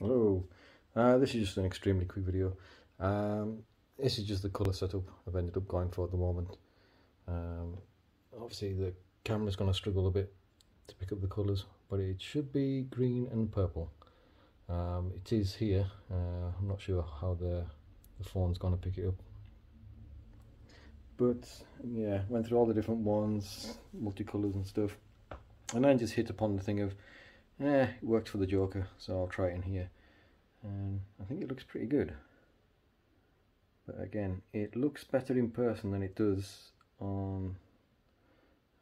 Hello, uh, this is just an extremely quick video. Um, this is just the colour setup I've ended up going for at the moment. Um, obviously the camera's going to struggle a bit to pick up the colours, but it should be green and purple. Um, it is here, uh, I'm not sure how the, the phone's going to pick it up. But yeah, went through all the different ones, multicolours and stuff. And then just hit upon the thing of eh, it worked for the Joker, so I'll try it in here. And I think it looks pretty good. But again, it looks better in person than it does on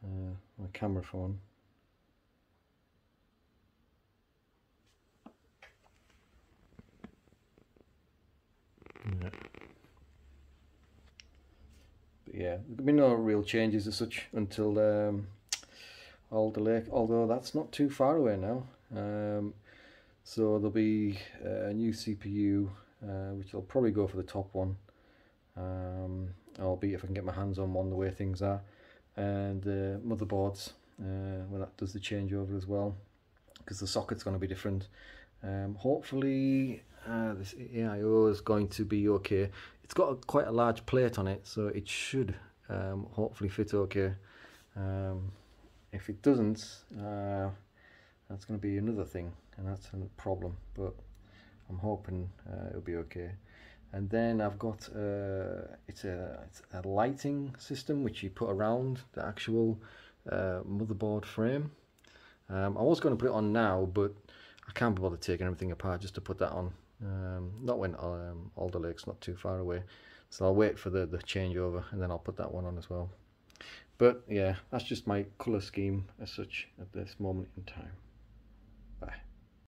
uh, my camera phone. Yeah. But yeah, there'll be no real changes as such until um, Alder Lake, although that's not too far away now. Um, so there'll be a new CPU, uh, which I'll probably go for the top one. Um, albeit if I can get my hands on one the way things are. And uh, motherboards, uh, when that does the changeover as well, because the socket's going to be different. Um, hopefully uh, this AIO is going to be okay. It's got a, quite a large plate on it, so it should um, hopefully fit okay. Um, if it doesn't uh, that's going to be another thing and that's a problem but I'm hoping uh, it'll be okay. And then I've got uh, it's, a, it's a lighting system which you put around the actual uh, motherboard frame. Um, I was going to put it on now but I can't be bothered taking everything apart just to put that on. Um, not when um, Alder Lake's not too far away. So I'll wait for the, the changeover and then I'll put that one on as well but yeah, that's just my colour scheme as such at this moment in time. Bye.